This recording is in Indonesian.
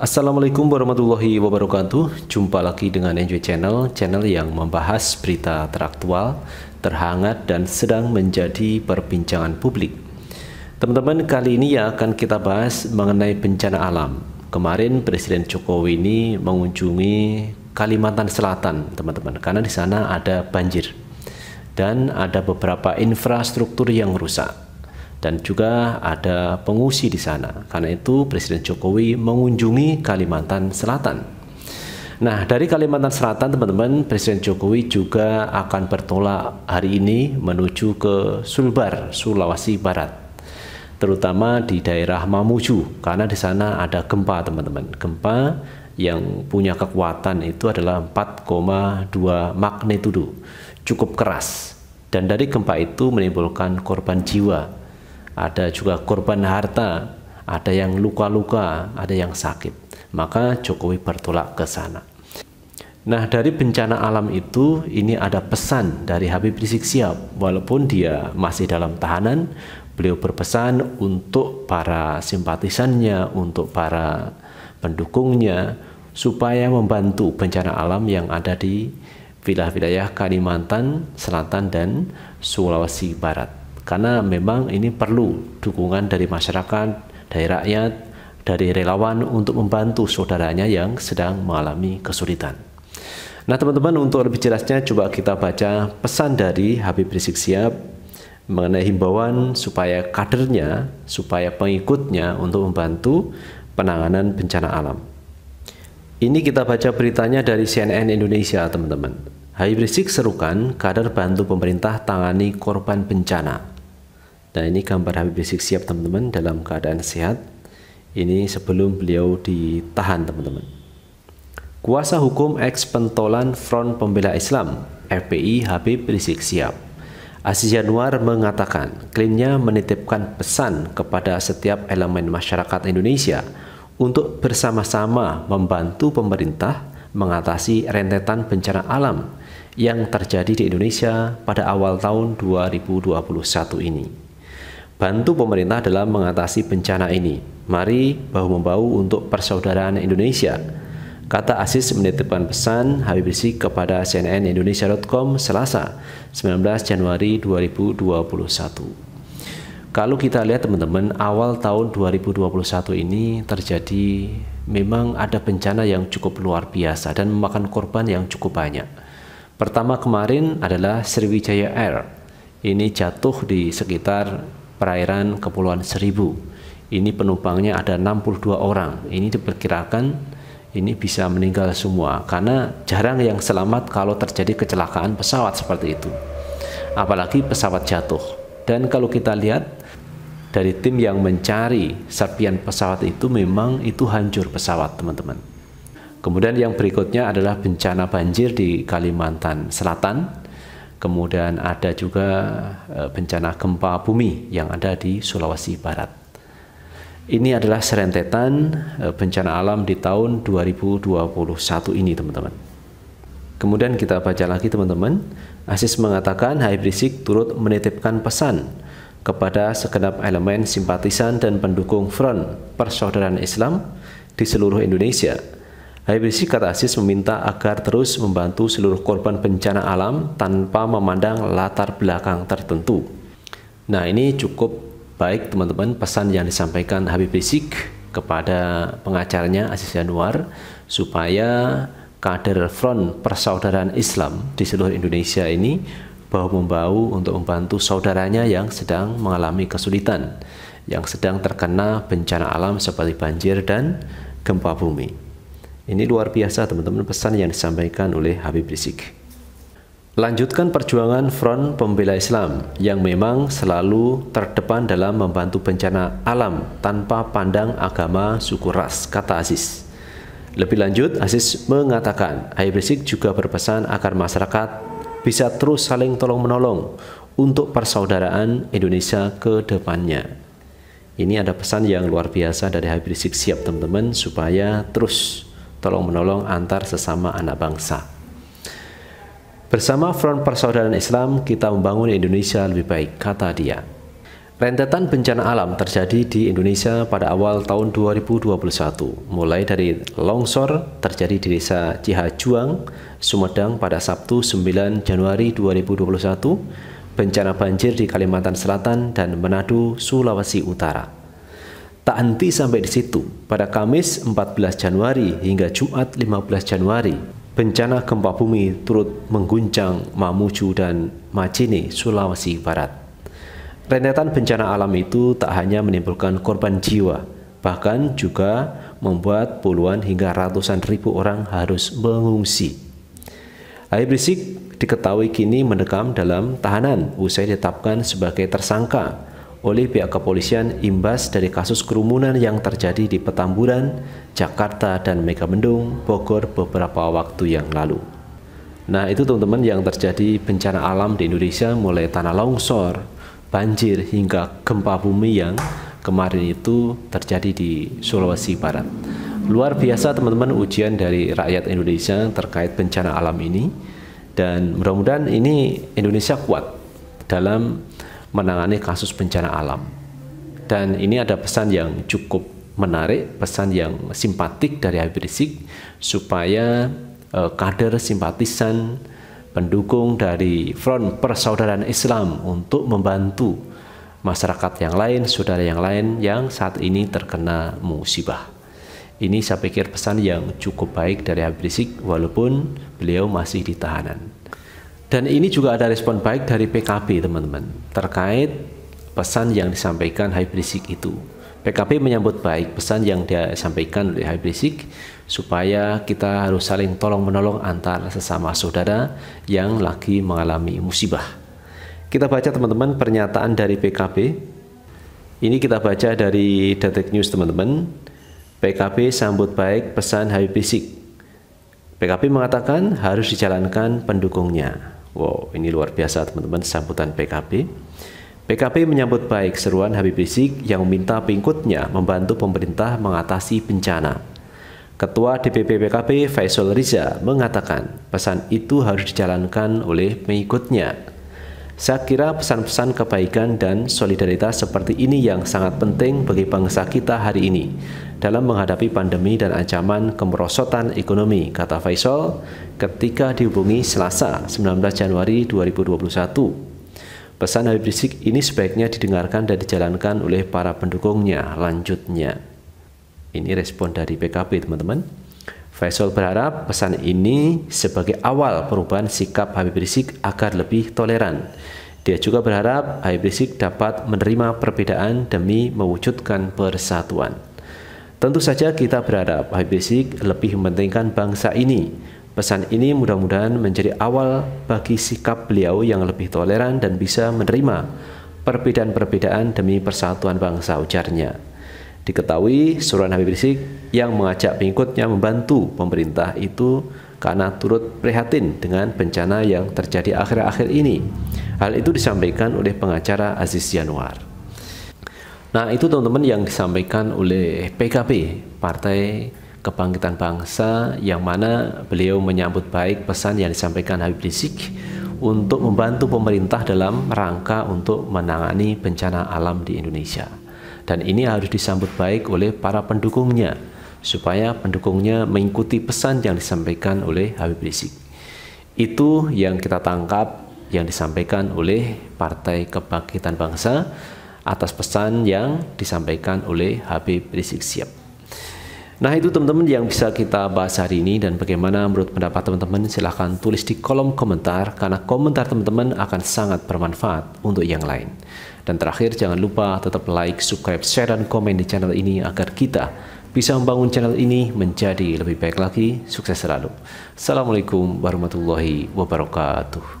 Assalamualaikum warahmatullahi wabarakatuh. Jumpa lagi dengan Enjoy Channel Channel yang membahas berita teraktual Terhangat dan sedang menjadi perbincangan publik. Teman-teman kali ini yang akan kita bahas mengenai bencana alam. Kemarin Presiden Jokowi ini mengunjungi Kalimantan Selatan teman-teman Karena di sana ada banjir Dan ada beberapa infrastruktur yang rusak dan juga ada pengungsi di sana. Karena itu Presiden Jokowi mengunjungi Kalimantan Selatan. Nah, dari Kalimantan Selatan teman-teman, Presiden Jokowi juga akan bertolak hari ini menuju ke Sulbar, Sulawesi Barat. Terutama di daerah Mamuju karena di sana ada gempa teman-teman. Gempa yang punya kekuatan itu adalah 4,2 magnitudo. Cukup keras. Dan dari gempa itu menimbulkan korban jiwa ada juga korban harta, ada yang luka-luka, ada yang sakit. Maka Jokowi bertolak ke sana. Nah, dari bencana alam itu ini ada pesan dari Habib Rizik Sihab walaupun dia masih dalam tahanan, beliau berpesan untuk para simpatisannya, untuk para pendukungnya supaya membantu bencana alam yang ada di wilayah-wilayah Kalimantan Selatan dan Sulawesi Barat karena memang ini perlu dukungan dari masyarakat, dari rakyat, dari relawan untuk membantu saudaranya yang sedang mengalami kesulitan. Nah teman-teman untuk lebih jelasnya coba kita baca pesan dari Habib Rizik Sihab mengenai himbauan supaya kadernya, supaya pengikutnya untuk membantu penanganan bencana alam. Ini kita baca beritanya dari CNN Indonesia teman-teman. Habib Rizik serukan kader bantu pemerintah tangani korban bencana. Nah ini gambar Habib Rizik siap teman-teman dalam keadaan sehat. Ini sebelum beliau ditahan teman-teman. Kuasa hukum ex pentolan Front Pembela Islam FPI Habib Rizik Siap. Aziz Januar mengatakan kliennya menitipkan pesan kepada setiap elemen masyarakat Indonesia untuk bersama-sama membantu pemerintah mengatasi rentetan bencana alam yang terjadi di Indonesia pada awal tahun 2021 ini. Bantu pemerintah dalam mengatasi bencana ini. Mari bahu-membahu untuk persaudaraan Indonesia. Kata Asis menitipkan pesan Habib Rizik kepada CNN Indonesia.com Selasa 19 Januari 2021. Kalau kita lihat teman-teman, awal tahun 2021 ini terjadi memang ada bencana yang cukup luar biasa dan memakan korban yang cukup banyak. Pertama kemarin adalah Sriwijaya Air. Ini jatuh di sekitar perairan Kepulauan Seribu. Ini penumpangnya ada 62 orang. Ini diperkirakan ini bisa meninggal semua karena jarang yang selamat kalau terjadi kecelakaan pesawat seperti itu. Apalagi pesawat jatuh. Dan kalau kita lihat dari tim yang mencari serpian pesawat itu memang itu hancur pesawat teman-teman. Kemudian yang berikutnya adalah bencana banjir di Kalimantan Selatan kemudian ada juga eh, bencana gempa bumi yang ada di Sulawesi Barat. Ini adalah serentetan eh, bencana alam di tahun 2021 ini teman-teman. Kemudian kita baca lagi teman-teman, Asis mengatakan Habib Rizik turut menitipkan pesan kepada segenap elemen simpatisan dan pendukung Front Persaudaraan Islam di seluruh Indonesia Rizik kata Aziz meminta agar terus membantu seluruh korban bencana alam tanpa memandang latar belakang tertentu. Nah ini cukup baik teman-teman pesan yang disampaikan Habib Rizik kepada pengacaranya Aziz Januar supaya kader front persaudaraan Islam di seluruh Indonesia ini bahu-membahu untuk membantu saudaranya yang sedang mengalami kesulitan, yang sedang terkena bencana alam seperti banjir dan gempa bumi. Ini luar biasa teman-teman pesan yang disampaikan oleh Habib Rizik. Lanjutkan perjuangan Front Pembela Islam yang memang selalu terdepan dalam membantu bencana alam tanpa pandang agama suku ras, kata Aziz. Lebih lanjut, Aziz mengatakan Habib Rizik juga berpesan agar masyarakat bisa terus saling tolong-menolong untuk persaudaraan Indonesia ke depannya. Ini ada pesan yang luar biasa dari Habib Rizik siap teman-teman supaya terus tolong menolong antar sesama anak bangsa. Bersama Front Persaudaraan Islam, kita membangun Indonesia lebih baik, kata dia. Rentetan bencana alam terjadi di Indonesia pada awal tahun 2021, mulai dari longsor terjadi di desa Cihajuang, Sumedang pada Sabtu 9 Januari 2021, bencana banjir di Kalimantan Selatan dan Manado, Sulawesi Utara. Tak henti sampai di situ, pada Kamis 14 Januari hingga Jumat 15 Januari, bencana gempa bumi turut mengguncang Mamuju dan Majene, Sulawesi Barat. Rentetan bencana alam itu tak hanya menimbulkan korban jiwa, bahkan juga membuat puluhan hingga ratusan ribu orang harus mengungsi. Habib Rizik diketahui kini mendekam dalam tahanan usai ditetapkan sebagai tersangka oleh pihak kepolisian imbas dari kasus kerumunan yang terjadi di Petamburan, Jakarta, dan Megamendung, Bogor beberapa waktu yang lalu. Nah itu teman-teman yang terjadi bencana alam di Indonesia mulai tanah longsor, banjir hingga gempa bumi yang kemarin itu terjadi di Sulawesi Barat. Luar biasa teman-teman ujian dari rakyat Indonesia terkait bencana alam ini dan mudah-mudahan ini Indonesia kuat dalam menangani kasus bencana alam. Dan ini ada pesan yang cukup menarik, pesan yang simpatik dari Habib Rizik supaya eh, kader simpatisan pendukung dari Front Persaudaraan Islam untuk membantu masyarakat yang lain, saudara yang lain yang saat ini terkena musibah. Ini saya pikir pesan yang cukup baik dari Habib Rizik walaupun beliau masih di tahanan. Dan ini juga ada respon baik dari PKB teman-teman terkait pesan yang disampaikan Habib Rizik itu. PKB menyambut baik pesan yang dia sampaikan oleh Habib Rizik supaya kita harus saling tolong menolong antar sesama saudara yang lagi mengalami musibah. Kita baca teman-teman pernyataan dari PKB. Ini kita baca dari Detik News teman-teman. PKB sambut baik pesan Habib Rizik. PKB mengatakan harus dijalankan pendukungnya. Wow, ini luar biasa teman-teman sambutan PKB. PKB menyambut baik seruan Habib Rizik yang meminta pengikutnya membantu pemerintah mengatasi bencana. Ketua DPP PKB Faisal Riza mengatakan pesan itu harus dijalankan oleh pengikutnya. Saya kira pesan-pesan kebaikan dan solidaritas seperti ini yang sangat penting bagi bangsa kita hari ini dalam menghadapi pandemi dan ancaman kemerosotan ekonomi, kata Faisal ketika dihubungi Selasa 19 Januari 2021 Pesan Habib Rizik ini sebaiknya didengarkan dan dijalankan oleh para pendukungnya. Lanjutnya, ini respon dari PKB teman-teman. Faisal berharap pesan ini sebagai awal perubahan sikap Habib Rizik agar lebih toleran. Dia juga berharap Habib Rizik dapat menerima perbedaan demi mewujudkan persatuan. Tentu saja kita berharap Habib Rizik lebih mementingkan bangsa ini Pesan ini mudah-mudahan menjadi awal bagi sikap beliau yang lebih toleran dan bisa menerima perbedaan-perbedaan demi persatuan bangsa ujarnya. Diketahui surat Habib Rizik yang mengajak pengikutnya membantu pemerintah itu karena turut prihatin dengan bencana yang terjadi akhir-akhir ini. Hal itu disampaikan oleh pengacara Aziz Januar. Nah itu teman-teman yang disampaikan oleh PKB, Partai Kebangkitan Bangsa yang mana beliau menyambut baik pesan yang disampaikan Habib Rizik untuk membantu pemerintah dalam rangka untuk menangani bencana alam di Indonesia. Dan ini harus disambut baik oleh para pendukungnya supaya pendukungnya mengikuti pesan yang disampaikan oleh Habib Rizik. Itu yang kita tangkap yang disampaikan oleh Partai Kebangkitan Bangsa atas pesan yang disampaikan oleh Habib Rizik Siap. Nah itu teman-teman yang bisa kita bahas hari ini dan bagaimana menurut pendapat teman-teman silahkan tulis di kolom komentar karena komentar teman-teman akan sangat bermanfaat untuk yang lain. Dan terakhir jangan lupa tetap like, subscribe, share, dan komen di channel ini agar kita bisa membangun channel ini menjadi lebih baik lagi. Sukses selalu. Assalamualaikum warahmatullahi wabarakatuh.